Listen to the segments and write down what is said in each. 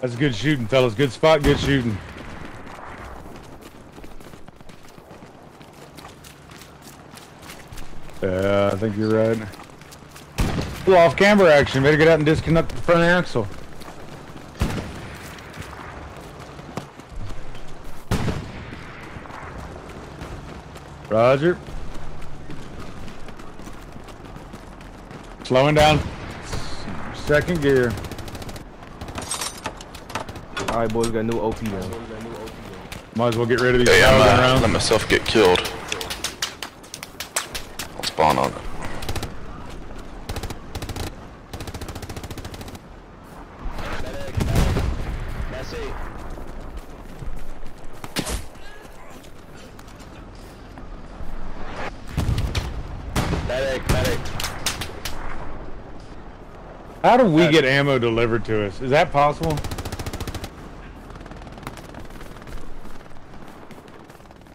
That's good shooting, fellas. Good spot, good shooting. Yeah, I think you're right. Little off camber action. Better get out and disconnect the front axle. Roger. Slowing down. Second gear. Alright, boys, got new OP now. Might as well get rid of these Hey, I'm thousand uh, rounds. let myself get killed. How do we get ammo delivered to us? Is that possible?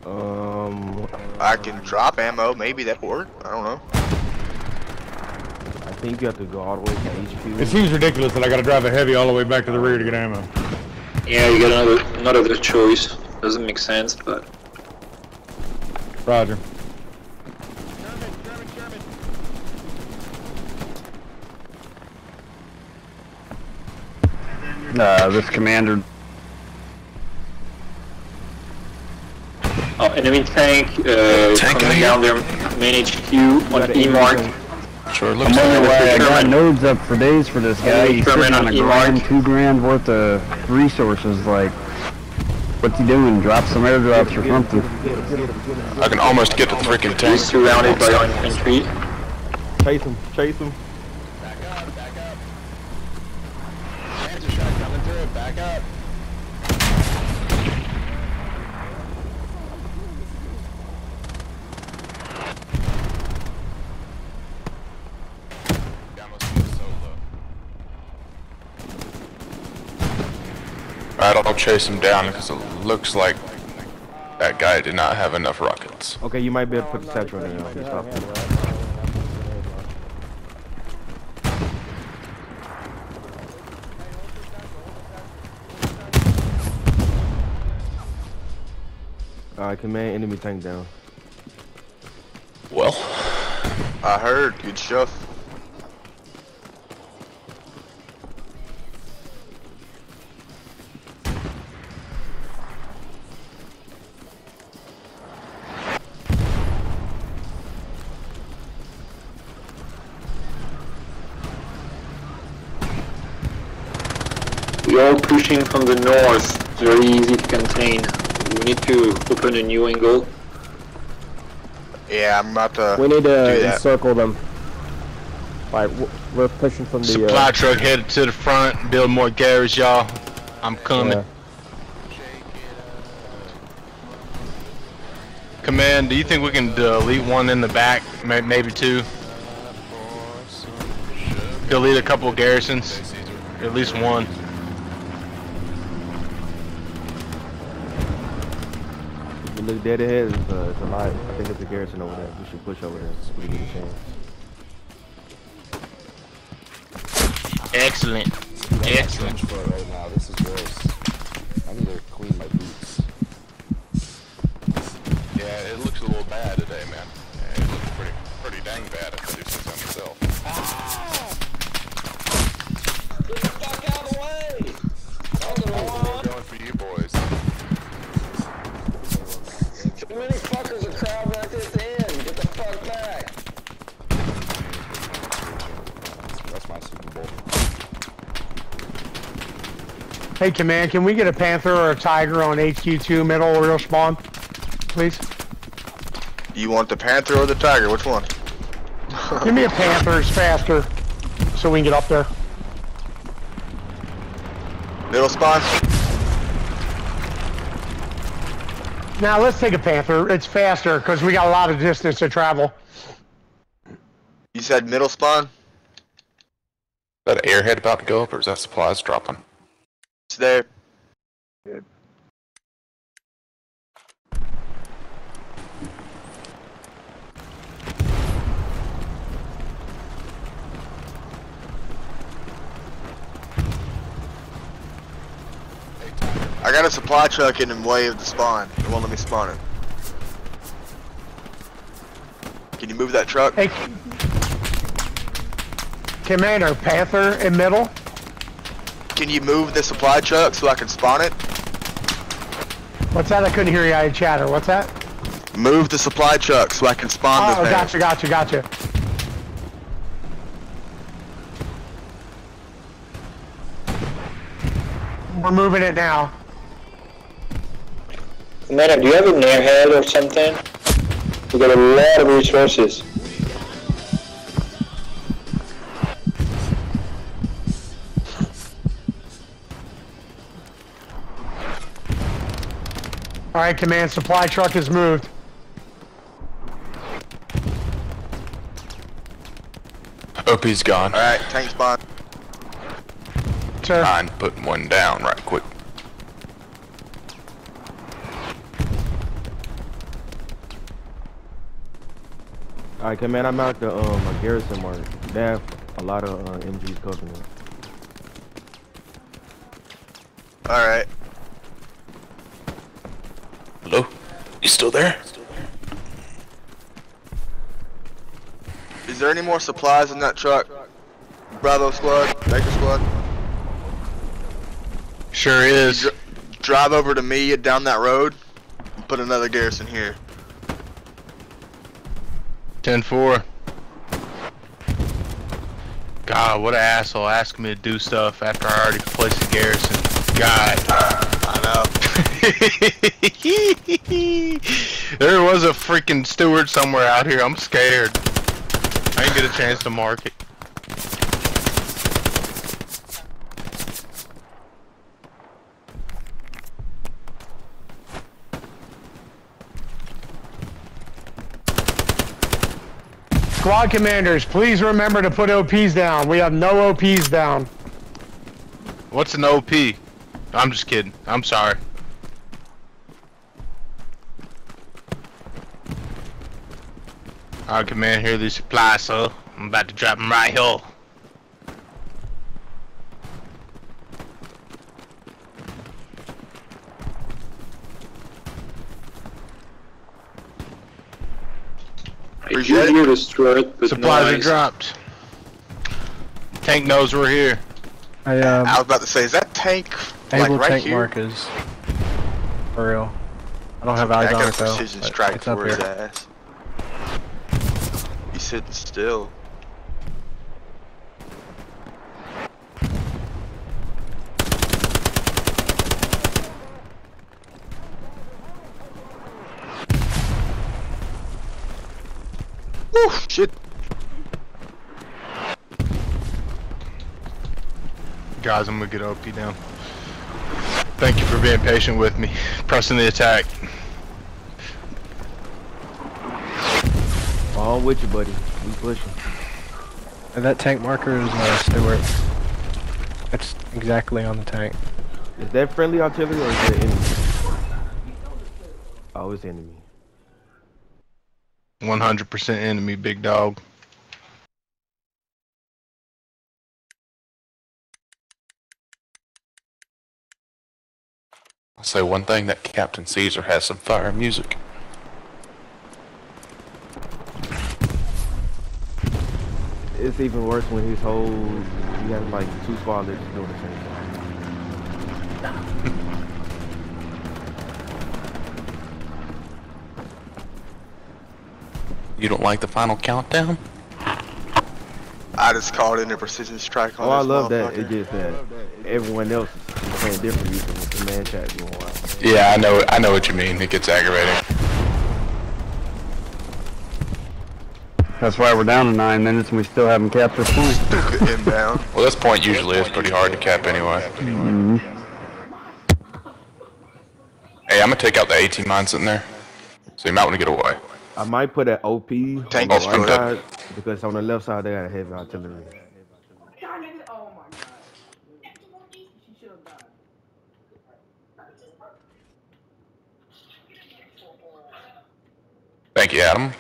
Um, I can drop ammo. Maybe that'll work. I don't know. I think you have to go all the way to HQ. It seems ridiculous that I gotta drive a heavy all the way back to the rear to get ammo. Yeah, you got another not another choice. Doesn't make sense, but Roger. Uh, this commander oh, enemy tank uh, Tank in coming down their main HQ on E mark. Sure I'm looks on the like way. I got Sherman. nodes up for days for this guy. Hey, He's sitting on a on grand, two grand worth of resources. Like, what's he doing? Drop some airdrops or something. I can almost get the freaking tank. He's surrounded by infantry. Chase him, chase him. Chase him down because it looks like that guy did not have enough rockets. Okay, you might be able to put the satchel in there. now. Just stop. Alright, command enemy tank down. Well, I heard. Good stuff. Pushing from the north. Very easy to contain. We need to open a new angle. Yeah, I'm about to We need do to that. encircle them. Like we're pushing from the Supply uh, truck headed to the front, build more garage, y'all. I'm coming. yeah. Command, do you think we can delete one in the back? Maybe two? Delete a couple of garrisons? At least one. You dead ahead, it's a, it's a lot. I think it's a garrison over there. We should push over there. so we can get a chance. Excellent. Excellent. right now. This is gross. I need to clean my boots. yeah, it looks a little bad today, man. Yeah, it looks pretty, pretty dang bad if I do say so myself. We're going for you boys. Too many fuckers are crowding at this end. Get the fuck back. That's my Super Bowl. Hey, Command, can we get a Panther or a Tiger on HQ2 middle real spawn, please? You want the Panther or the Tiger? Which one? Give me a Panther, it's faster, so we can get up there. Middle spawn? Now, let's take a Panther, it's faster, because we got a lot of distance to travel. You said middle spawn? Is that airhead about to go up or is that supplies dropping? It's there. Good. I got a supply truck in the way of the spawn. It won't let me spawn it. Can you move that truck? Hey, Commander, Panther in middle. Can you move the supply truck so I can spawn it? What's that? I couldn't hear you. I had chatter. What's that? Move the supply truck so I can spawn Oh, the thing. gotcha, gotcha, gotcha. We're moving it now. Commander, do you have a near or something? We got a lot of resources. All right, command. Supply truck has moved. OP's gone. Alright, tank spawn. Sir. Mind putting one down right quick. Alright, command, I'm out the um a garrison mark. They have a lot of uh, MGs covering it. Alright. Hello? You still there? Is there any more supplies in that truck? Bravo squad, Baker squad. Sure is. Dr- drive over to me down that road and put another garrison here. 10-4. God, what an asshole asking me to do stuff after I already placed a garrison. God. I know. there was a freaking Stuart somewhere out here. I'm scared. I didn't get a chance to mark it. Squad commanders, please remember to put OPs down. We have no OPs down. What's an OP? I'm just kidding. I'm sorry. Alright, command, here are these supplies, sir. I'm about to drop them right here. Appreciate it. You destroyed, but Supplies are dropped. Tank knows we're here. I, uh, I was about to say, is that tank like able right tank here? markers. For real. I don't have I eyes on it though. precision strike up for his here. ass. Sitting still. Woo, shit. Guys, I'm gonna get OP down. Thank you for being patient with me. Pressing the attack. All with you, buddy. We pushing. And that tank marker is uh, Stuart. That's exactly on the tank. Is that friendly artillery or is that enemy? Oh, it's enemy. 100% enemy, big dog. I'll say one thing, that Captain Caesar has some fire music. Even worse when his whole he has like two squad leaders doing the same thing. You don't like the final countdown? I just called in a precision strike on Oh, I love that. motherfucker. It's just that everyone else is playing different using the command chat going wild. Yeah, I know. I know what you mean. It gets aggravating. That's why we're down to nine minutes and we still haven't capped this point. Inbound. Well, this point usually is pretty hard to cap anyway. Mhm. Hey, I'm gonna take out the 18 mines in there. So you might want to get away. I might put an OP Tank on the right side because on the left side they got a heavy artillery. Thank you, Adam.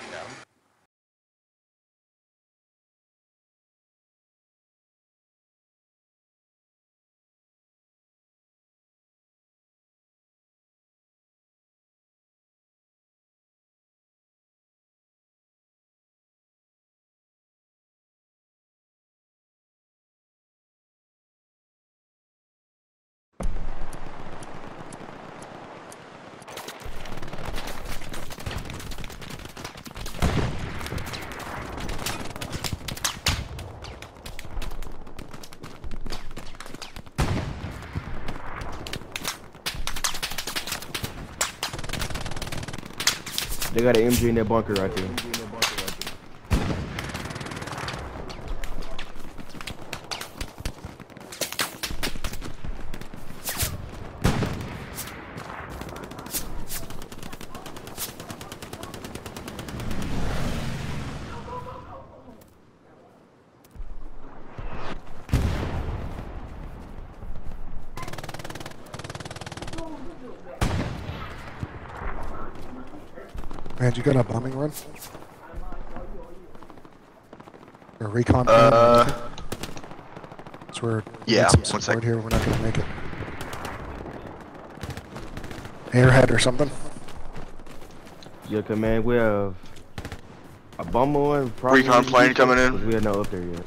They got an MG in their bunker right there. Man, you got a bombing run? Or a recon? Uh, plan? So we're yeah, need some one support sec. here. We're not gonna make it. Airhead or something? Yeah, command, we have a bomber and Recon plane coming in. We are not up there yet.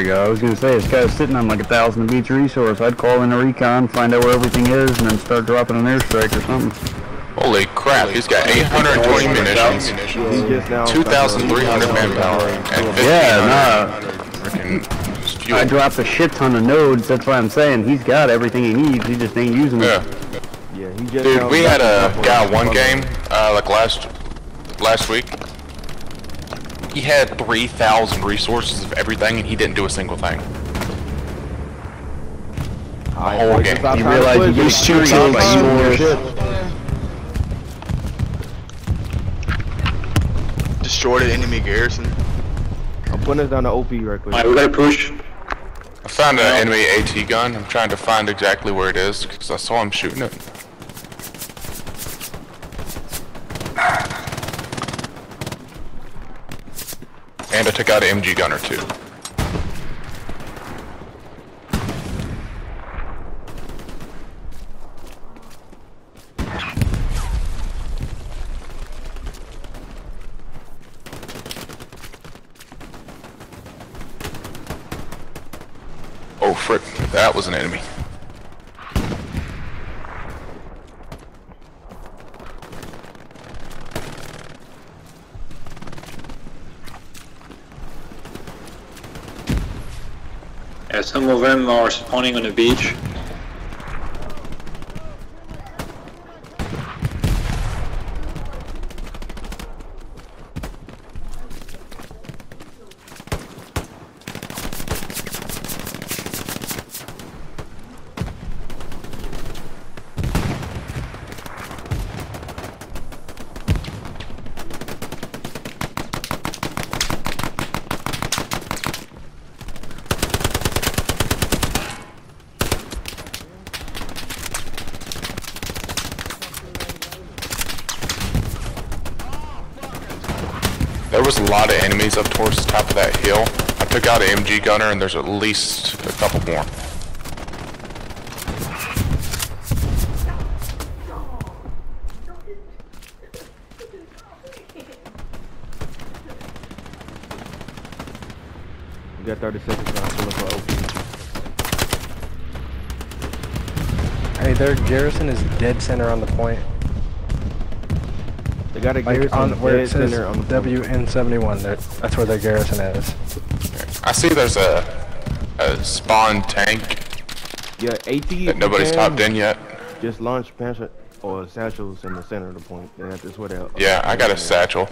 We go. I was gonna say this guy's sitting on like a thousand of each resource. I'd call in a recon, find out where everything is, and then start dropping an airstrike or something. Holy crap, he's got 820 munitions, He 2,300 manpower, and 1,500 Yeah, freaking I fuel. dropped a shit ton of nodes. That's why I'm saying he's got everything he needs. He just ain't using Yeah. it. Yeah, Dude, we had a guy one game, uh, like last last week. He had 3,000 resources of everything, and he didn't do a single thing. Alright, whole boys, game. it's our You time realize you get It's two our kills by time to your Destroyed an enemy garrison. I'm putting us down to OP right quick. Alright, we gotta push. I found an enemy AT gun. I'm trying to find exactly where it is because I saw him shooting it. And I took out an MG gunner too. Oh frick, that was an enemy. Yeah, some of them are spawning on the beach. There was a lot of enemies up towards the top of that hill. I took out an MG gunner and there's at least a couple more. We got 30 seconds now. Pulling for OP. Hey, their garrison is dead center on the point. They got a Like garrison on where dead it says on the point. WN71. That's where their garrison is. I see there's a, a spawn tank Yeah, AT. that nobody's topped in yet. Just launch panther or satchels in the center of the point. Yeah, that's where they're. Yeah, I got a satchel.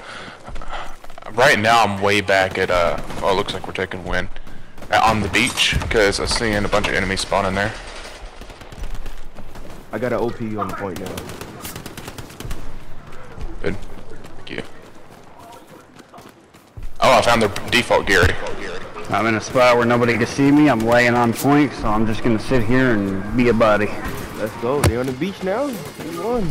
Right now I'm way back at, uh, oh, it looks like we're taking win. Uh, on the beach, because I'm seeing a bunch of enemies spawning there. I got an OP on the point now. Good. Thank you. Oh, I found the default Gary. I'm in a spot where nobody can see me. I'm laying on point, so I'm just gonna sit here and be a buddy. Let's go. They're on the beach now. We won.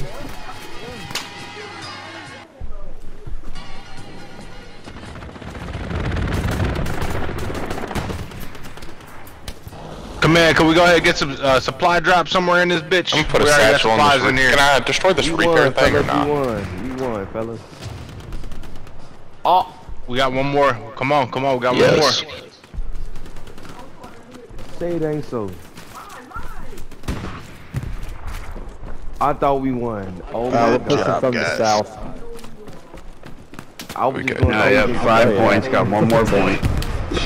Command, can we go ahead and get some uh, supply drop somewhere in this bitch? I'm gonna put a we already got satchel on this. supplies in re- here. Can I destroy this We repair won, thing or fellas. not? We won. We won, fellas. Oh, we got one more. Come on, come on, we got Yes. one more. Say it ain't so. I thought we won. Oh my we're pushing god. from the south. I was We just going Nah, crazy. yep, for five man. points, got one more point.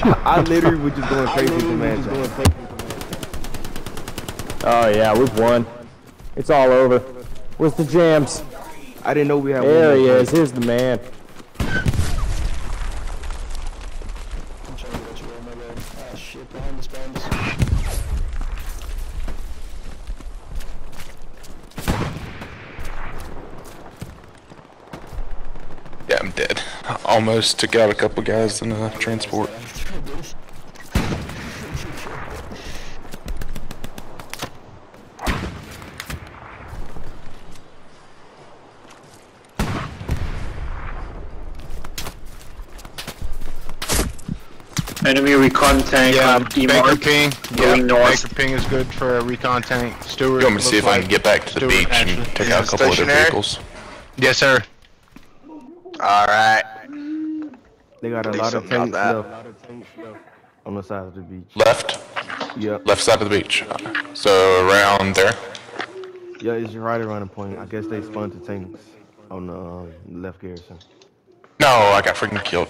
I literally was just going crazy for man. Oh yeah, we've won. It's all over. Where's the jams? I didn't know we had There one he more is. Here's the man. Yeah, I'm dead. Almost took out a couple guys in a transport. Enemy recon tank Yeah, on E Baker mark. Ping. going Yeah, north. Baker Ping is good for a recon tank. Stuart. You want me to see looks if I can get back to the Stuart beach actually. and take Yeah, out a couple of their vehicles? Yes, sir. Alright. They got a lot of tanks left on the side of the beach. Left? Yep. Left side of the beach. So around there. Yeah, it's right around the point. I guess they spun to tanks on the uh, left garrison. No, I got freaking killed.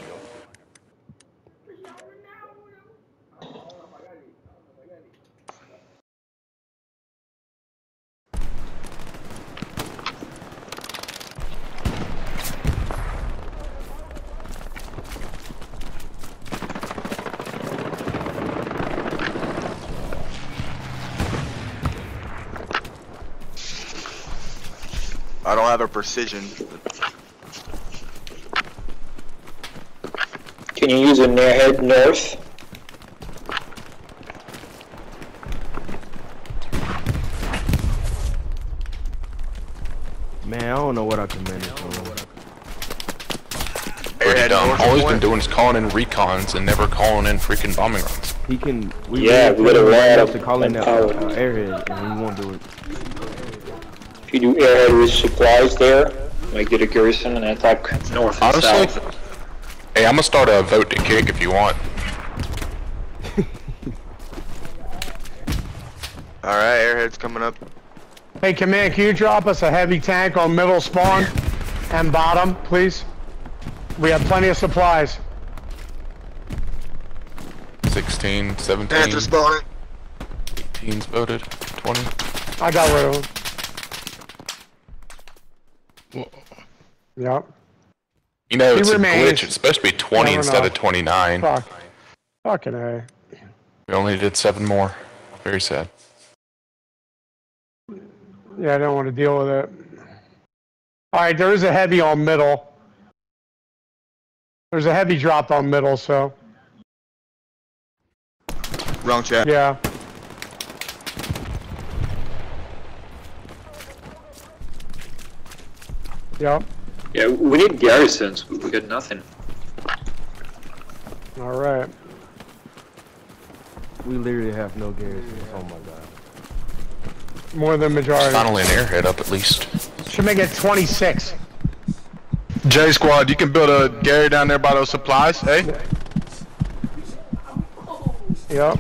Precision. Can you use a near head north? Man, I don't know what I can manage. Pretty Airhead dumb. All he's been doing is calling in recons and never calling in freaking bombing runs. He can. We Yeah, really we got a put up to call in that uh, airhead, and he won't do it. If you do airhead with supplies there, might get a garrison and attack north and Honestly, south. hey, I'm gonna start a vote to kick if you want. Alright, airhead's coming up. Hey, command, can you drop us a heavy tank on middle spawn and bottom, please? We have plenty of supplies. 16, 17, Panther spawning. 18's voted, 20. I got rid of them. Yep. You know, He it's a remains. glitch. It's supposed to be 20 instead know. of 29. Fuck. Fucking A. We only did seven more. Very sad. Yeah, I don't want to deal with it. Alright, there is a heavy on middle. There's a heavy drop on middle, so, Wrong chat. yeah. Yep, Yeah, we need garrisons. We we got nothing. alright. We literally have no garrisons. Oh my god. More than majority. Finally an airhead up at least. Should make it 26. J Squad, you can build a Gary down there by those supplies, hey? Yep.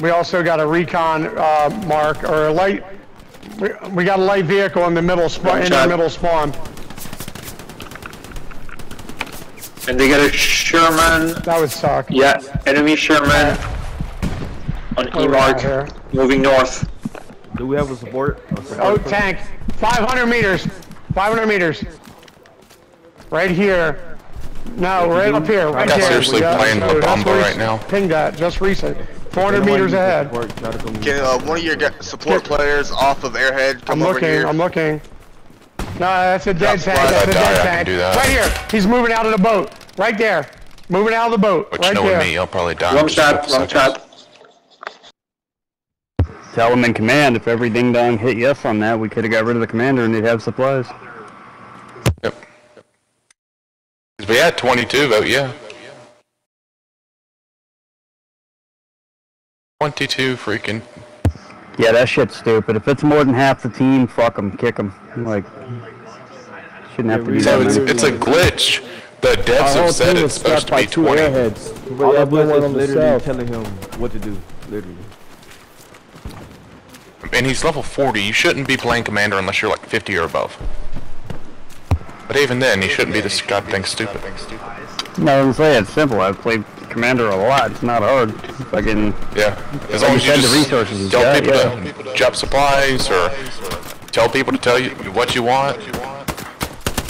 We also got a recon uh, mark or a light. We, we got a light vehicle in the middle spawn. In the middle spawn. And they got a Sherman. That would suck. Yeah, enemy Sherman on What E do we got mark, here? moving north. Do we have a support? A support Oh, person? tank. 500 meters. 500 meters. Right here. No, right up here. Right I'm here. seriously playing so La that's Bamba where right now. Ping that just recent. 400 meters ahead. support? Try to come Can uh, one of your ga- support players off of airhead come I'm over looking. here? I'm looking. No, that's a dead That's tank. That's if a I die, dead tank. that. Right here. He's moving out of the boat. Right there. Moving out of the boat. But right you know there. with me, I'll probably die in Wrong just a shot, couple wrong seconds. shot. Tell them in command if every ding dong hit yes on that, we could have got rid of the commander and they'd have supplies. Yep. 'Cause we had 22 vote, yeah. 22 freaking. Yeah, that shit's stupid. If it's more than half the team, fuck them, kick them. Like, shouldn't have to be So that it's, many. it's a glitch The devs whole have said it's supposed to by be two 20. airheads. All We that blew was is literally south. telling him what to do. Literally. And he's level 40. You shouldn't be playing commander unless you're like 50 or above. But even then, you shouldn't be this goddamn stupid. No, I'm saying it's simple. I've played Commander a lot. It's not hard. Fucking Yeah. As long as you said, the resources he's tell got, people yeah. to drop supplies or tell people to tell you what you want.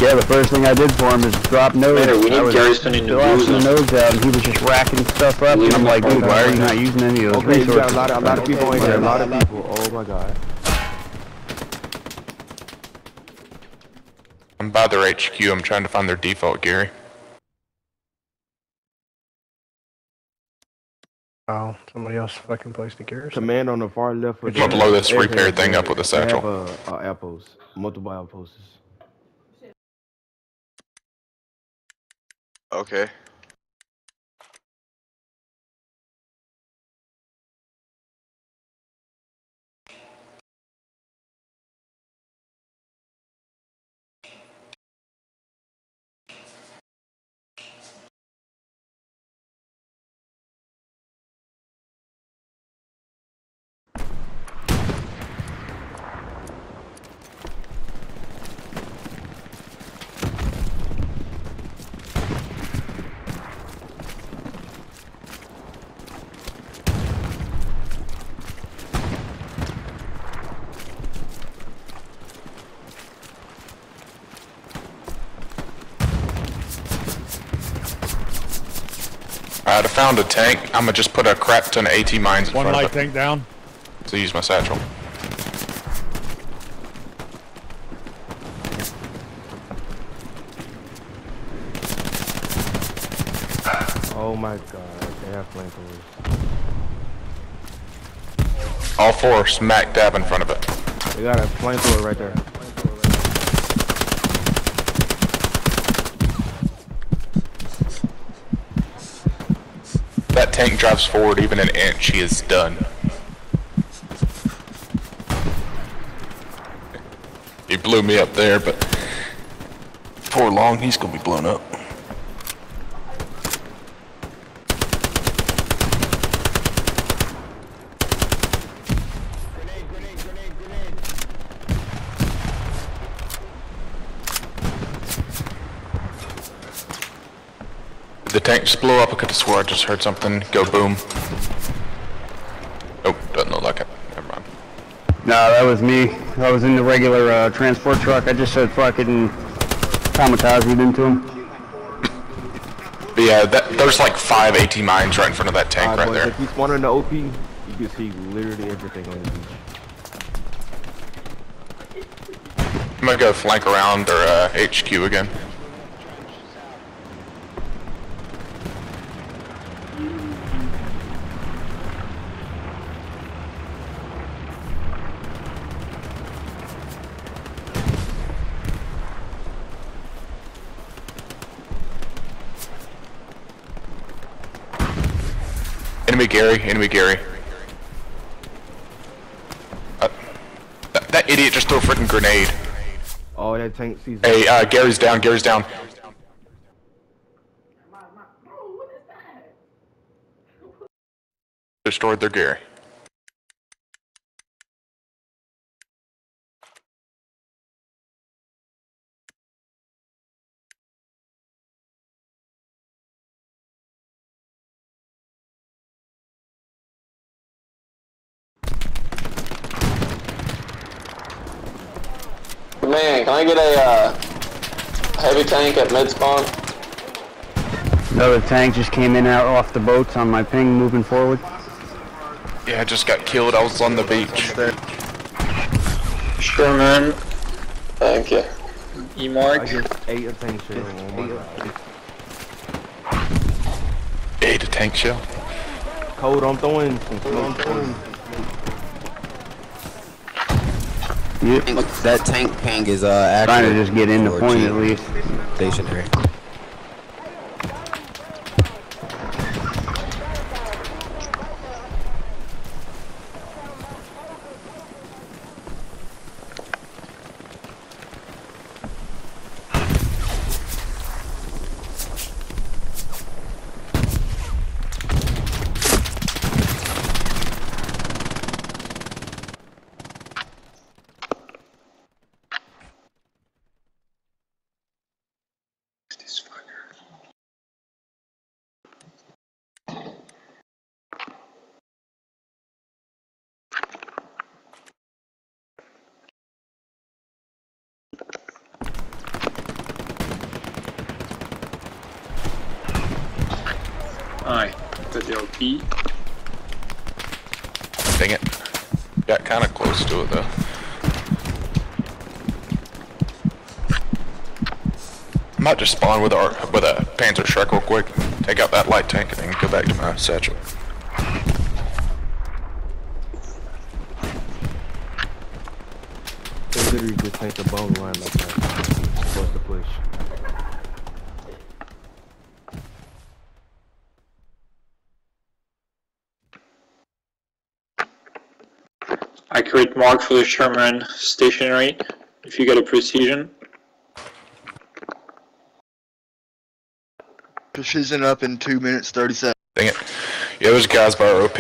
yeah, the first thing I did for him is drop nodes. Commander, we need I was garrison in the blue blasting the nodes out, and he was just racking stuff up. And I'm like, dude, why are you not using any of those Okay, resources? got a lot of, a lot of people in here. A lot of people. Oh my god. I'm by their HQ. I'm trying to find their default, Gary. Oh, somebody else fucking placed a garrison. Command on the far left. I'm gonna blow this repair thing up with a They satchel. have uh, uh, outposts, multiple outposts. Okay. Alright, I found a tank. I'm gonna just put a crap ton of AT mines in One front light of it. tank down. So use my satchel. Oh my god, they have flamethrowers. All four smack dab in front of it. They got a flamethrower right there. That tank drives forward even an inch, he is done. He blew me up there, but before long he's gonna be blown up. Did the tank just blow up? I could have swore I just heard something go boom. Oh, doesn't look like it. Never mind. No, that was me. I was in the regular uh, transport truck. I just said fucking kamikaze into him. But yeah, that, there's like five AT mines right in front of that tank Alright, right there. if you spawn in the OP, you can see literally everything on the beach. I'm gonna go flank around their uh, HQ again. Enemy Gary. Uh, that, that idiot just threw a freaking grenade. Oh, that tank sees Hey, uh, Gary's down, Gary's down. Destroyed their Gary. Man, can I get a uh, heavy tank at mid spawn? Another tank just came in out off the boats on my ping moving forward. Yeah, I just got killed. I was on the beach. Sure, man. Thank you. You mark? I just ate a tank shell. Oh my god. Ate a tank shell. Cold, I'm throwing some slow I'm throwing. Yep. That tank ping is uh actually Trying to just get in the point at least. Stationary. Aye, got the LP. Dang it. Got kind of close to it though. I might just spawn with our with a Panzerschreck real quick, take out that light tank, and then go back to my satchel. They literally just take the bone line like that. Supposed to push. Accurate mark for the Sherman stationary, if you get a precision. Precision up in 2 minutes 37. Dang it. Yeah, those guys by our OP.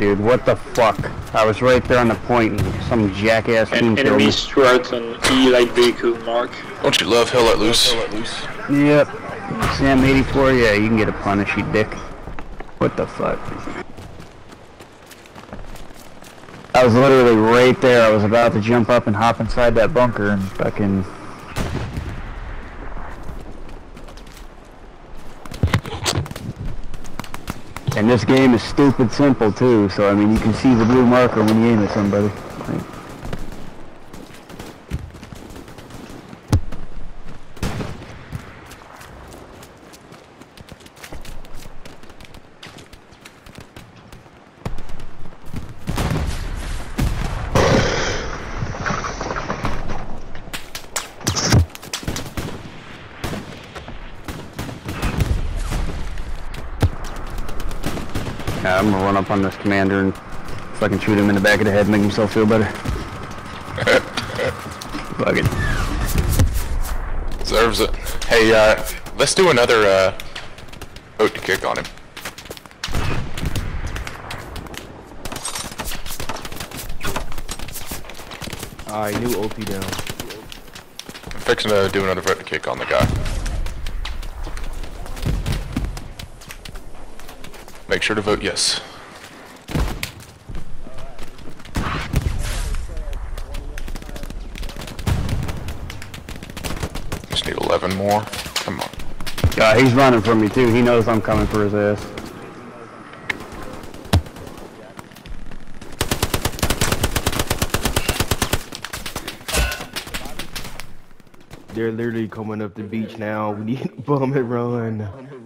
Dude, what the fuck? I was right there on the point and some jackass team And killed me. enemy Stuart on E light vehicle mark. Don't you love Hell Let Loose? Yep. Sam 84, yeah, you can get a punish, you dick. What the fuck? I was literally right there. I was about to jump up and hop inside that bunker and fucking... And this game is stupid simple too, so I mean you can see the blue marker when you aim at somebody. Like, Yeah, I'm gonna run up on this commander and fucking shoot him in the back of the head, and make himself feel better. Fuck it. Deserves it. Hey, uh, let's do another, uh, vote to kick on him. Alright, new OP down. I'm fixing to do another vote to kick on the guy. Make sure to vote yes. Just need 11 more. Come on. Yeah, he's running from me too. He knows I'm coming for his ass. They're literally coming up the beach now. We need to bum and run.